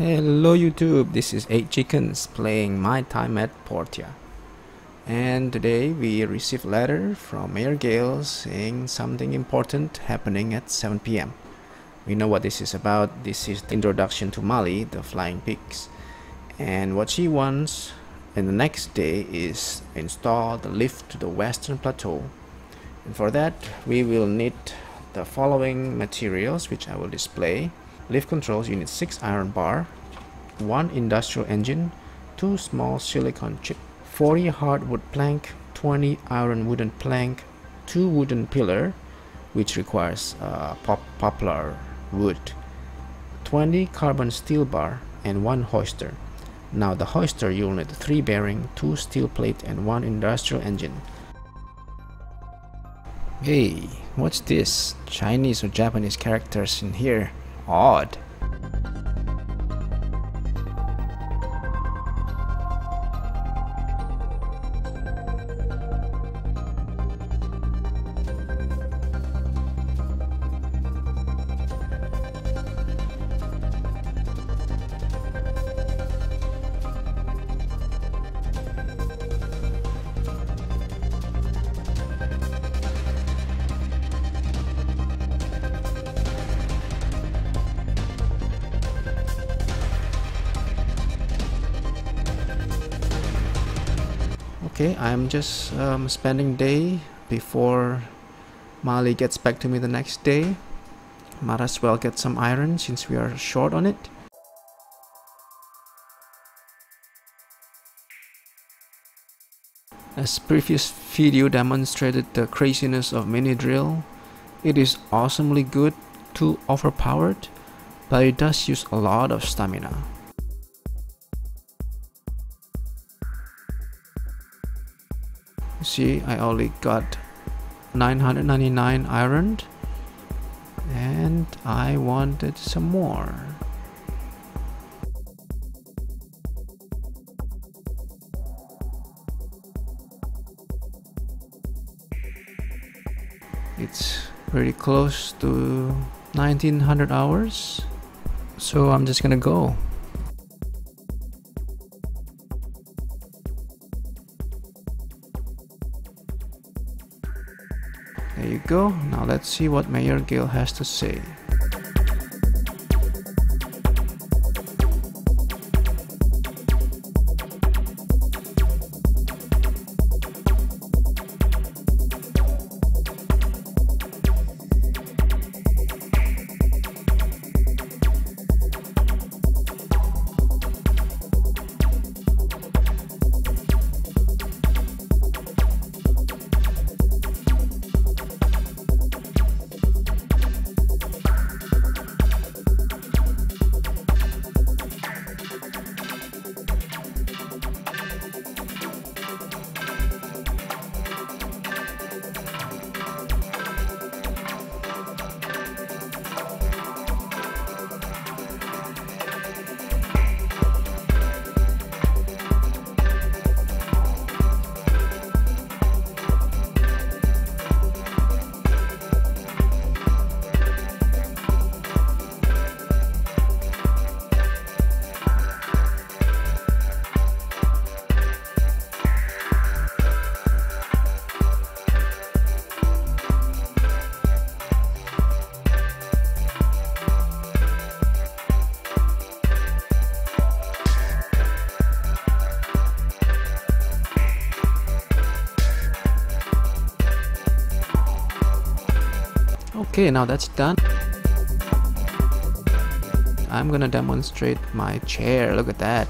Hello YouTube, this is 8 Chickens playing my time at Portia. And today we received a letter from Mayor Gale saying something important happening at 7 pm. We know what this is about. This is the introduction to Mali, the flying pigs. And what she wants in the next day is install the lift to the western plateau. And for that we will need the following materials which I will display Lift controls you need 6 iron bar, 1 industrial engine, 2 small silicon chip, 40 hardwood plank, 20 iron wooden plank, 2 wooden pillar which requires uh, pop poplar wood, 20 carbon steel bar and 1 hoister. Now the hoister you'll need 3 bearing, 2 steel plate and 1 industrial engine. Hey, what's this? Chinese or Japanese characters in here? Odd. Okay I'm just um, spending day before Mali gets back to me the next day might as well get some iron since we are short on it As previous video demonstrated the craziness of mini drill, it is awesomely good, too overpowered, but it does use a lot of stamina. See I only got 999 iron and I wanted some more. It's pretty close to 1900 hours so I'm just gonna go go. Now let's see what Mayor Gale has to say. Okay now that's done. I'm gonna demonstrate my chair. Look at that.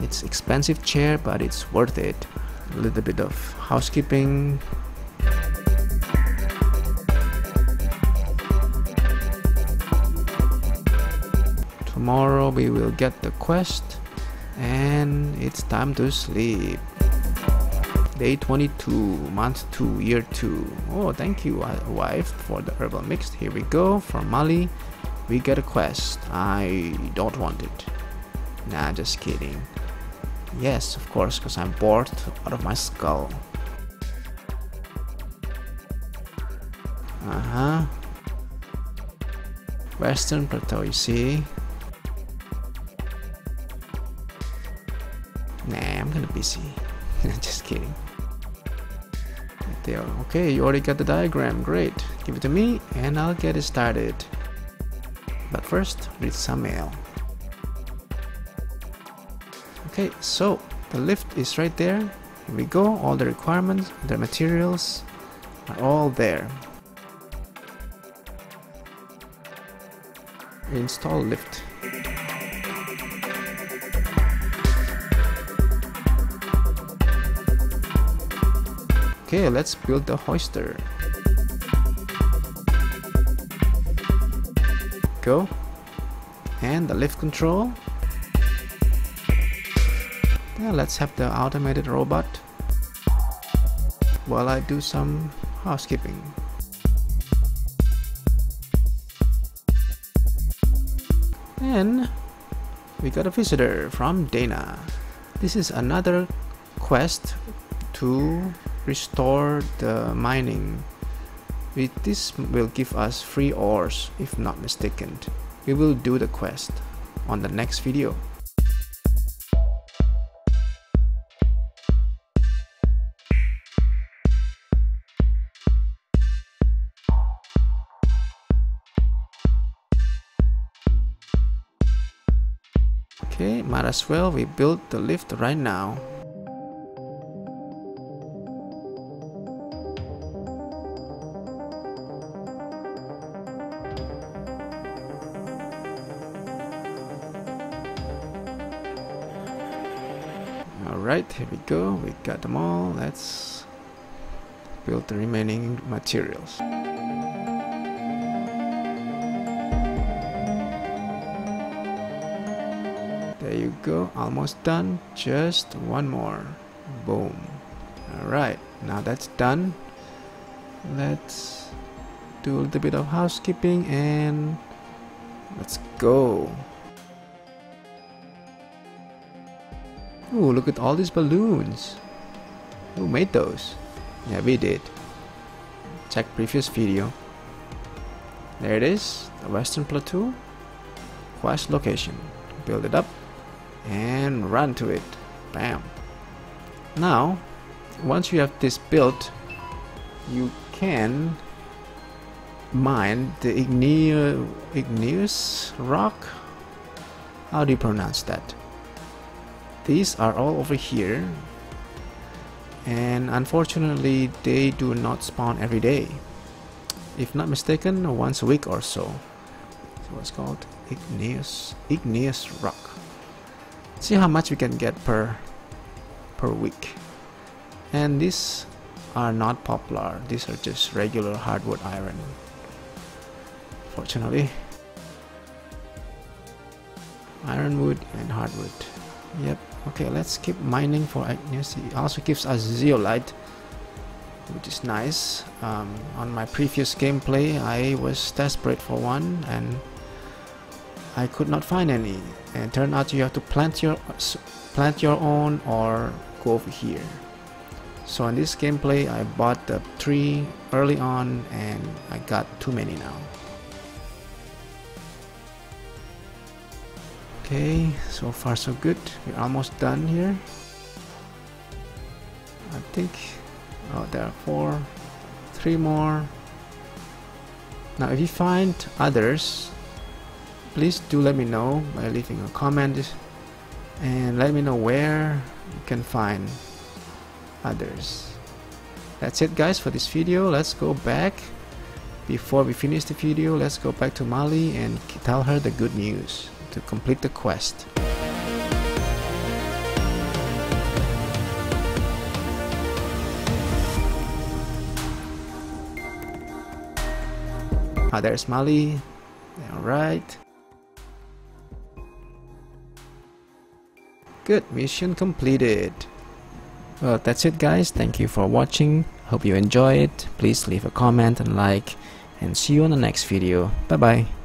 It's expensive chair but it's worth it. A little bit of housekeeping. Tomorrow we will get the quest and it's time to sleep Day 22, month 2, year 2. Oh, thank you, wife, for the herbal mix. Here we go. From Mali, we get a quest. I don't want it. Nah, just kidding. Yes, of course, because I'm bored out of my skull. Uh-huh. Western Plateau, you see? Nah, I'm kinda busy. Just kidding. There. Okay, you already got the diagram. Great. Give it to me and I'll get it started. But first, read some mail. Okay, so the lift is right there. Here we go. All the requirements, the materials are all there. Install lift. Okay, let's build the hoister. Go. And the lift control. Now let's have the automated robot while I do some housekeeping. And we got a visitor from Dana. This is another quest to restore the mining. This will give us free ores if not mistaken. We will do the quest on the next video. Okay, might as well we build the lift right now. Alright, here we go. We got them all. Let's build the remaining materials. There you go, almost done. Just one more. Boom. Alright, now that's done. Let's do a little bit of housekeeping and let's go. Ooh, look at all these balloons. Who made those? Yeah, we did. Check previous video. There it is, the Western Plateau. Quest location. Build it up and run to it. Bam. Now, once you have this built, you can mine the igneous, igneous rock. How do you pronounce that? These are all over here, and unfortunately, they do not spawn every day. If not mistaken, once a week or so. So it's called igneous igneous rock. See how much we can get per per week. And these are not poplar. These are just regular hardwood iron. Fortunately ironwood and hardwood. Yep okay let's keep mining for igneous it also gives us zeolite which is nice. Um, on my previous gameplay I was desperate for one and I could not find any. And turn out you have to plant your plant your own or go over here. So in this gameplay I bought the tree early on and I got too many now okay so far so good. We're almost done here. I think oh there are four three more. Now if you find others please do let me know by leaving a comment and let me know where you can find others. That's it guys for this video. Let's go back. Before we finish the video let's go back to Mali and tell her the good news to complete the quest Ah, there's Mali. Alright. Good, mission completed. Well, that's it guys. Thank you for watching. Hope you enjoy it. Please leave a comment and like. And see you on the next video. Bye bye.